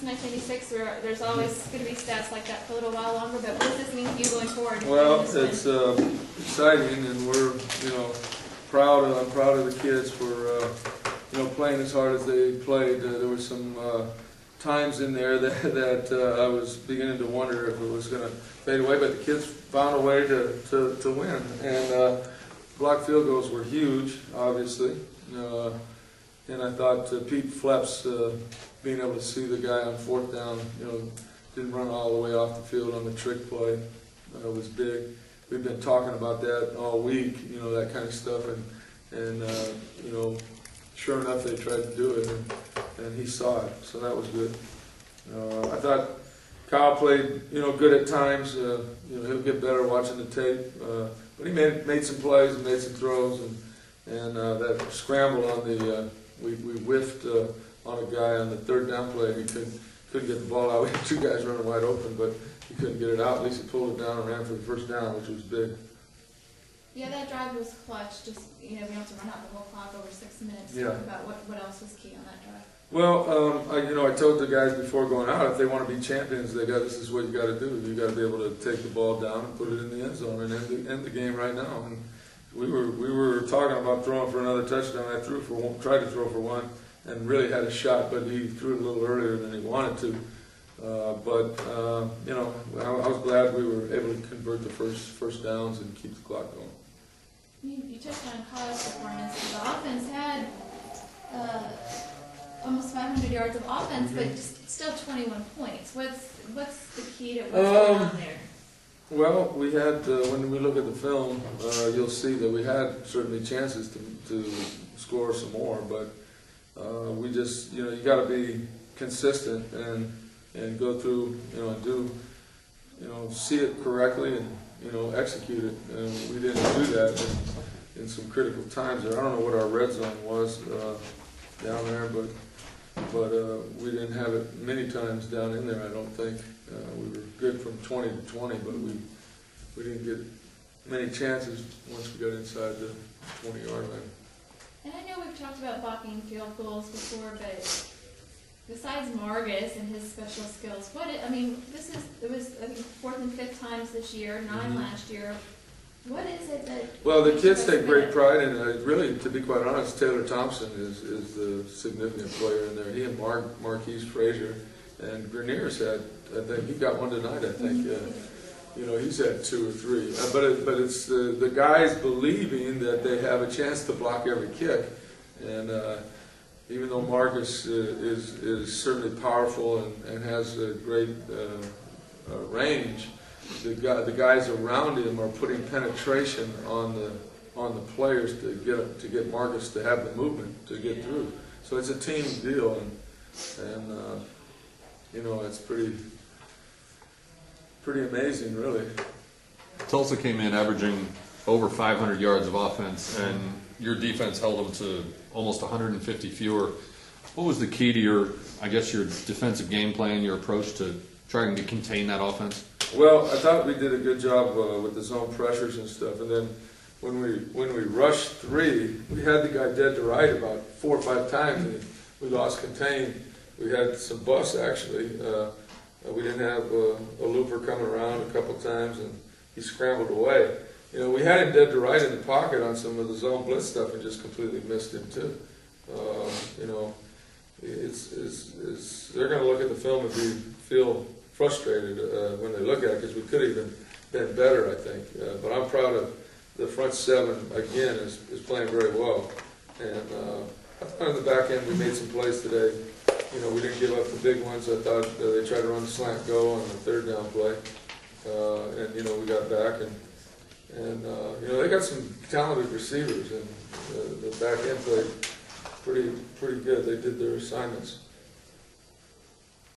since 1986, where there's always going to be stats like that for a little while longer. But what does this mean for you going forward? Well, in this win? it's uh, exciting, and we're, you know, proud. Of, I'm proud of the kids for, uh, you know, playing as hard as they played. Uh, there were some uh, times in there that that uh, I was beginning to wonder if it was going to fade away, but the kids found a way to to, to win. And uh, block field goals were huge, obviously. Uh, and I thought uh, Pete Fleps, uh, being able to see the guy on fourth down, you know, didn't run all the way off the field on the trick play, uh, was big. We've been talking about that all week, you know, that kind of stuff, and and uh, you know, sure enough, they tried to do it, and, and he saw it, so that was good. Uh, I thought Kyle played, you know, good at times. Uh, you know, he'll get better watching the tape, uh, but he made made some plays and made some throws, and and uh, that scramble on the uh, we we whiffed uh, on a guy on the third down play. He couldn't couldn't get the ball out. We had two guys running wide open, but he couldn't get it out. At least he pulled it down and ran for the first down, which was big. yeah, that drive was clutch. Just you know, we don't have to run out the whole clock over six minutes. Yeah. Talk about what what else was key on that drive. Well, um, I, you know, I told the guys before going out, if they want to be champions, they got this is what you got to do. You got to be able to take the ball down and put it in the end zone and end the, end the game right now. And we were we were talking about throwing for another touchdown. I threw for one, tried to throw for one, and really had a shot, but he threw it a little earlier than he wanted to. Uh, but uh, you know, I, I was glad we were able to convert the first first downs and keep the clock going. You, you touched on Kyle's performance. The offense had uh, almost 500 yards of offense, but just still 21 points. What's what's the key to what's going Um, on there? Well, we had, uh, when we look at the film, uh, you'll see that we had certainly chances to, to score some more, but uh, we just, you know, you got to be consistent and and go through, you know, do, you know, see it correctly and you know execute it. And we didn't do that in, in some critical times. There, I don't know what our red zone was uh, down there, but but uh, we didn't have it many times down in there. I don't think uh, we were good from 20 to 20, but we we didn't get many chances once we got inside the 20 yard line. And I know we've talked about blocking field goals before, but besides Margus and his special skills, what I mean, this is it was I think fourth and fifth times this year, 9 Mhm. last year. What is it that? Well, the kids take great pride in it. Really, to be quite honest, Taylor Thompson is, is the significant player in there. He and Mark, Marquise Frazier and Grenier's had, I think, he got one tonight, I think. Uh, you know, he's had two or three. Uh, but it, but it's the, the guys believing that they have a chance to block every kick. And uh, even though Marcus uh, is, is certainly powerful and, and has a great uh, uh, range, the, guy, the guys around him are putting penetration on the on the players to get to get Marcus to have the movement to get through. So it's a team deal, and and uh, you know it's pretty pretty amazing, really. Tulsa came in averaging over 500 yards of offense, and your defense held them to almost 150 fewer. What was the key to your, I guess, your defensive game plan, your approach to trying to contain that offense? Well, I thought we did a good job uh, with the zone pressures and stuff, and then when we when we rushed three, we had the guy dead to right about four or five times, and we lost contain. We had some busts actually. Uh, uh, we didn't have uh, a looper coming around a couple times, and he scrambled away. You know, we had him dead to right in the pocket on some of the zone blitz stuff, and just completely missed him too. Uh, you know, it's, it's, it's they're going to look at the film if be feel frustrated uh, when they look at it because we could have even been better, I think. Uh, but I'm proud of the front seven again is, is playing very well, and uh, I thought in the back end we made some plays today. You know, we didn't give up the big ones. I thought uh, they tried to run the slant go on the third down play, uh, and you know we got back and and uh, you know they got some talented receivers and uh, the back end played pretty pretty good. They did their assignments.